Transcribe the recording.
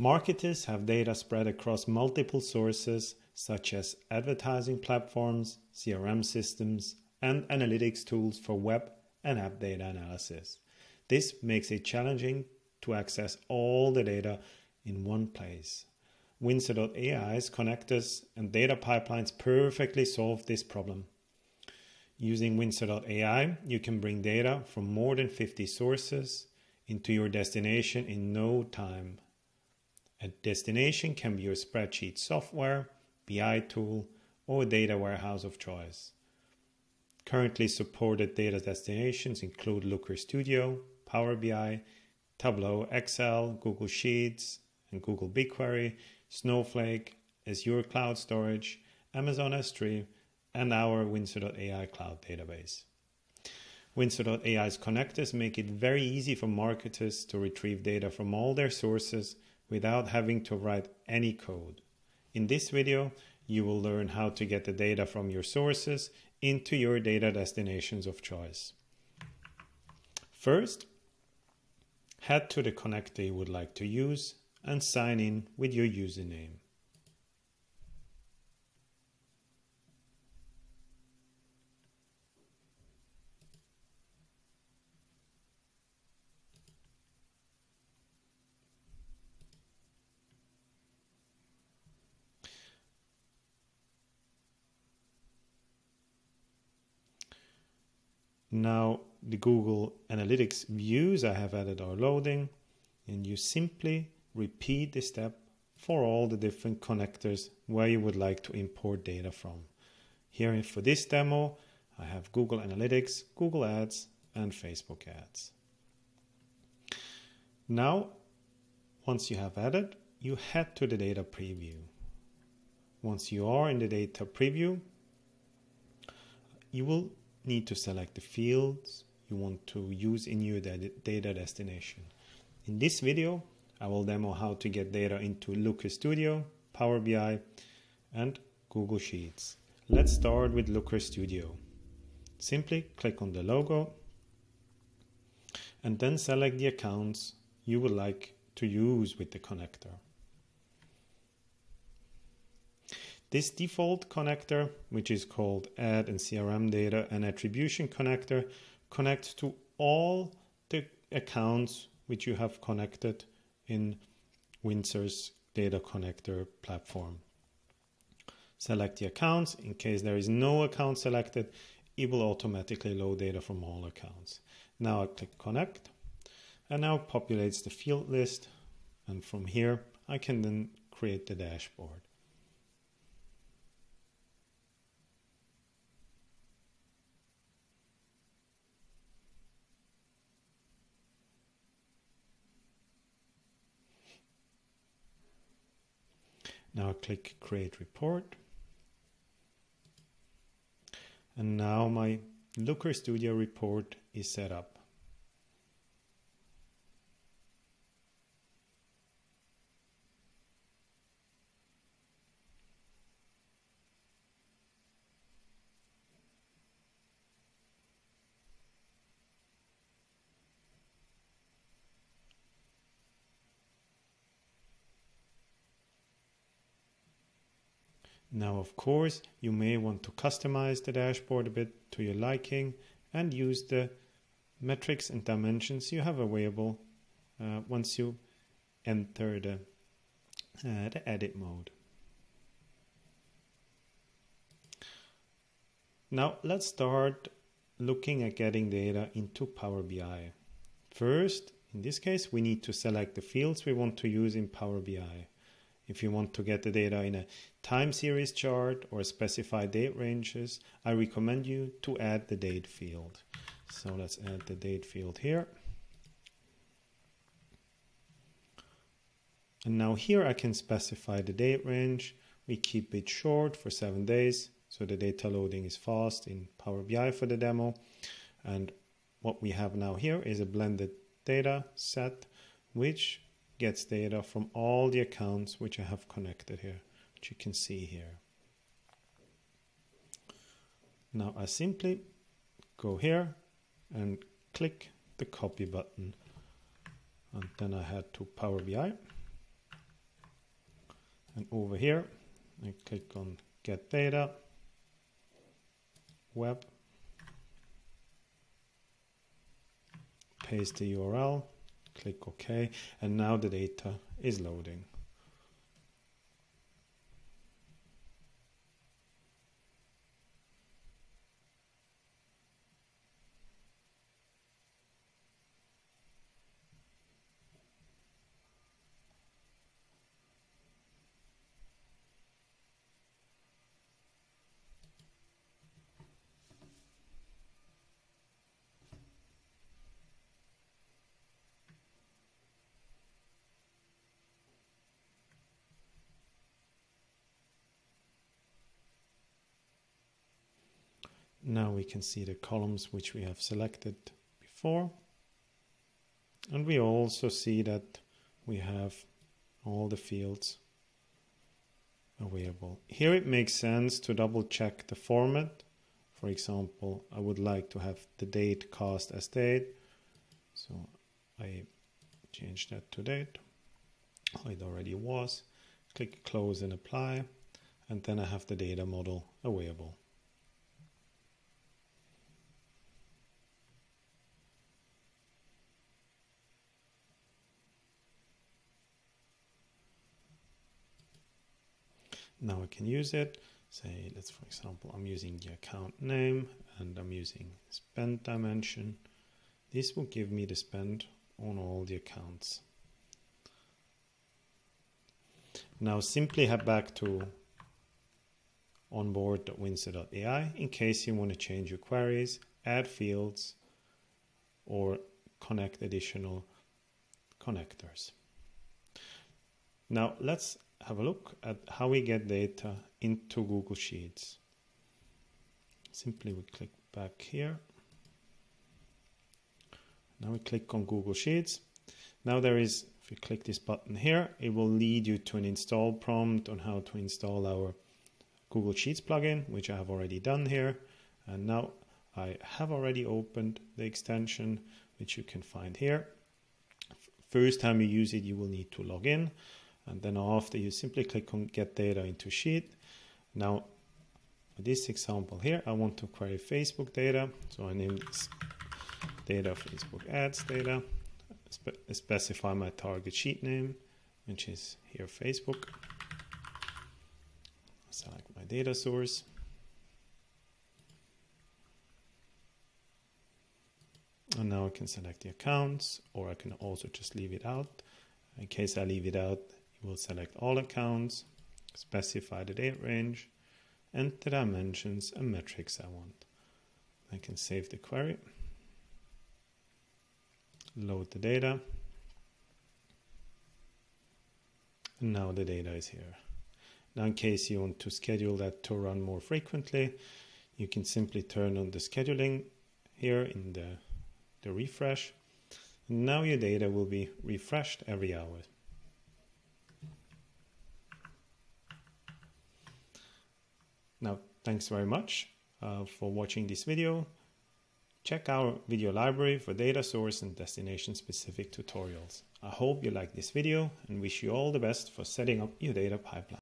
Marketers have data spread across multiple sources such as advertising platforms, CRM systems, and analytics tools for web and app data analysis. This makes it challenging to access all the data in one place. Windsor.ai's connectors and data pipelines perfectly solve this problem. Using Windsor.ai, you can bring data from more than 50 sources into your destination in no time. A destination can be your spreadsheet software, BI tool, or data warehouse of choice. Currently supported data destinations include Looker Studio, Power BI, Tableau, Excel, Google Sheets, and Google BigQuery, Snowflake, Azure Cloud Storage, Amazon S3, and our Windsor.ai cloud database. Windsor.ai's connectors make it very easy for marketers to retrieve data from all their sources without having to write any code. In this video, you will learn how to get the data from your sources into your data destinations of choice. First, head to the connector you would like to use and sign in with your username. Now the Google Analytics views I have added are loading and you simply repeat the step for all the different connectors where you would like to import data from. Here for this demo, I have Google Analytics, Google Ads, and Facebook Ads. Now, once you have added, you head to the data preview. Once you are in the data preview, you will need to select the fields you want to use in your data destination. In this video, I will demo how to get data into Looker Studio, Power BI, and Google Sheets. Let's start with Looker Studio. Simply click on the logo and then select the accounts you would like to use with the connector. This default connector, which is called ad and CRM Data and Attribution Connector, connects to all the accounts which you have connected in Windsor's data connector platform. Select the accounts. In case there is no account selected, it will automatically load data from all accounts. Now I click connect and now populates the field list and from here I can then create the dashboard. Now click create report. And now my Looker Studio report is set up. Now, of course, you may want to customize the dashboard a bit to your liking and use the metrics and dimensions you have available uh, once you enter the, uh, the edit mode. Now let's start looking at getting data into Power BI. First, in this case, we need to select the fields we want to use in Power BI. If you want to get the data in a time series chart or specify date ranges, I recommend you to add the date field. So let's add the date field here. And now here I can specify the date range. We keep it short for seven days. So the data loading is fast in Power BI for the demo. And what we have now here is a blended data set, which gets data from all the accounts which I have connected here, which you can see here. Now I simply go here and click the copy button and then I head to Power BI And over here, I click on get data, web, paste the URL, click OK, and now the data is loading. Now we can see the columns which we have selected before. And we also see that we have all the fields available. Here it makes sense to double check the format. For example, I would like to have the date cast as date. So I change that to date. Oh, it already was. Click close and apply. And then I have the data model available. Now I can use it. Say let's for example I'm using the account name and I'm using spend dimension. This will give me the spend on all the accounts. Now simply head back to onboard.windsor.ai in case you want to change your queries add fields or connect additional connectors. Now let's have a look at how we get data into Google Sheets. Simply we click back here. Now we click on Google Sheets. Now there is, if you click this button here, it will lead you to an install prompt on how to install our Google Sheets plugin, which I have already done here. And now I have already opened the extension, which you can find here. First time you use it, you will need to log in and then after you simply click on get data into sheet. Now for this example here I want to query Facebook data. So I name this data Facebook ads data Spe specify my target sheet name which is here Facebook. Select my data source. And now I can select the accounts or I can also just leave it out. In case I leave it out We'll select all accounts, specify the date range, and the dimensions and metrics I want. I can save the query, load the data, and now the data is here. Now in case you want to schedule that to run more frequently, you can simply turn on the scheduling here in the, the refresh. And now your data will be refreshed every hour. Now, thanks very much uh, for watching this video. Check our video library for data source and destination specific tutorials. I hope you like this video and wish you all the best for setting up your data pipeline.